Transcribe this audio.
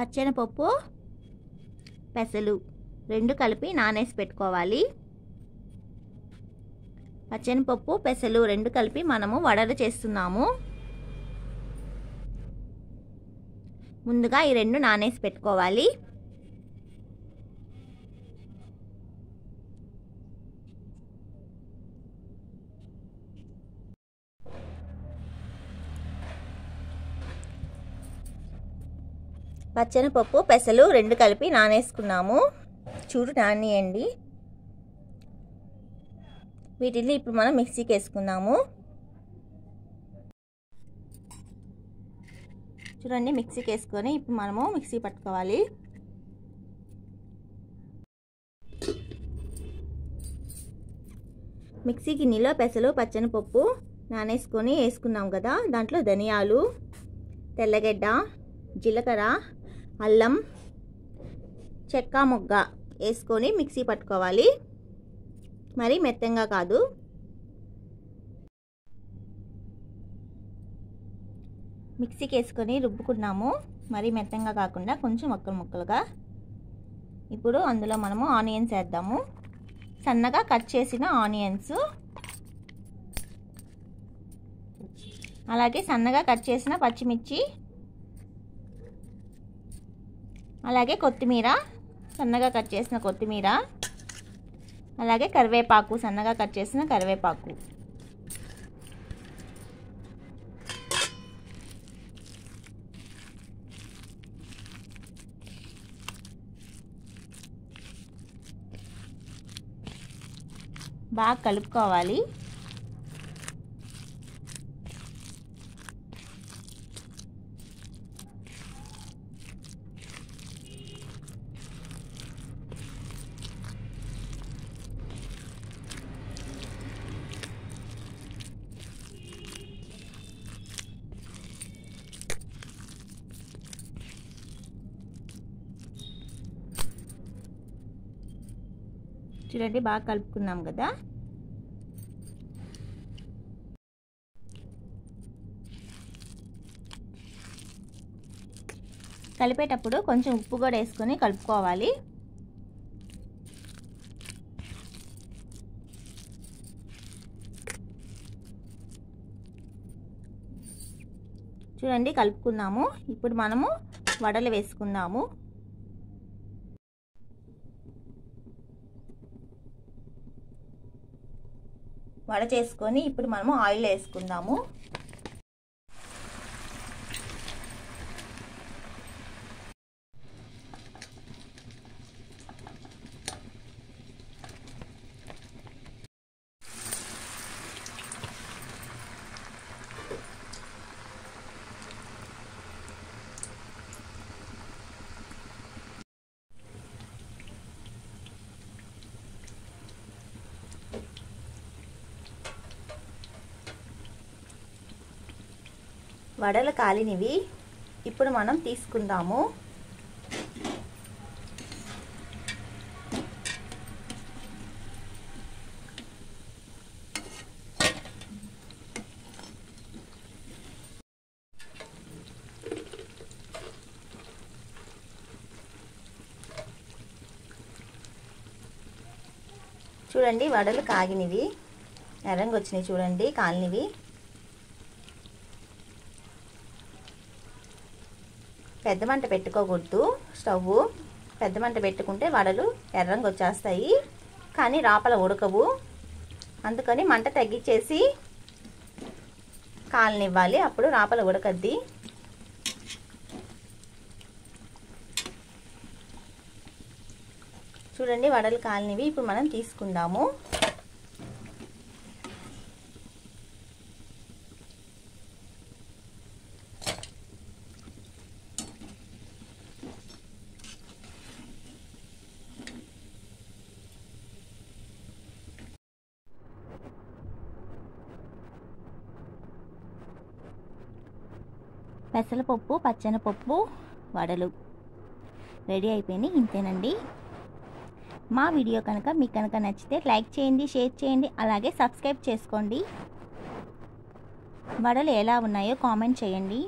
పచ్చెనపప్పు పెసలు రెండు కలిపి నానేసి పెట్టుకోవాలి. పచ్చెనపప్పు పెసలు రెండు కలిపి మనము వడలు చేస్తున్నాము. ముందుగా ఈ రెండు నానేసి పెట్టుకోవాలి. పచ్చెనపప్పు పెసలు రెండు కలిపి నానేసుకున్నాము. చూడు నానియండి. వీటిని ఇప్పుడు మనం మిక్సీకి వేసుకుందాము చూడండి మిక్సీకి వేసుకొని ఇప్పుడు మనము మిక్సీ పట్టుకోవాలి. మిక్సీ గిన్నెలో పెసలు పచ్చనిపప్పు నానేసుకొని వేసుకున్నాం కదా. దాంట్లో ధనియాలు తెల్లగడ్డ జీలకర్ర అల్లం చెక్క మొగ్గ వేసుకొని మిక్సీ పట్టుకోవాలి. మరి మెత్తంగా కాదు. మిక్సీకి వేసుకొని రుబ్బుకున్నాము. మరి మెత్తంగా కాకుండా కొంచెం మొక్కలు ముక్కలుగా. ఇప్పుడు అందులో మనము ఆనియన్స్ వేద్దాము. సన్నగా కట్ చేసిన ఆనియన్స్. అలాగే సన్నగా కట్ చేసిన పచ్చిమిర్చి. అలాగే కొత్తిమీర సన్నగా కట్ చేసిన కొత్తిమీర అలాగే కరివేపాకు సన్నగా కట్ చేసిన కరివేపాకు. బాగా కలుపుకోవాలి. చూడండి బాగా కలుపుకున్నాం కదా. కలిపేటప్పుడు కొంచెం ఉప్పు కూడా వేసుకొని కలుపుకోవాలి. చూడండి కలుపుకున్నాము. ఇప్పుడు మనము వడలు వేసుకుందాము వడ చేసుకొని ఇప్పుడు మనము ఆయిల్ వేసుకుందాము. వడలు కాలినవి. ఇప్పుడు మనం తీసుకుందాము. చూడండి వడలు కాగినవి. ఎర్రంగా వచ్చినాయి చూడండి కాలినవి. పెద్ద మంట పెట్టుకోకూడదు. స్టవ్ పెద్ద మంట పెట్టుకుంటే వడలు ఎర్రంగా వచ్చేస్తాయి. కానీ రాపల ఉడకవు. అందుకని మంట తగ్గించేసి కాలనివ్వాలి. అప్పుడు రాపల ఉడకద్ది. చూడండి వడలు కాలనివి. ఇప్పుడు మనం తీసుకుందాము. పెసరపప్పు పచ్చనపప్పు వడలు. రెడీ అయిపోయినాయి ఇంతేనండి. మా వీడియో కనుక మీకు కనుక నచ్చితే లైక్ చేయండి షేర్ చేయండి అలాగే సబ్స్క్రైబ్ చేసుకోండి. వడలు ఎలా ఉన్నాయో కామెంట్ చేయండి.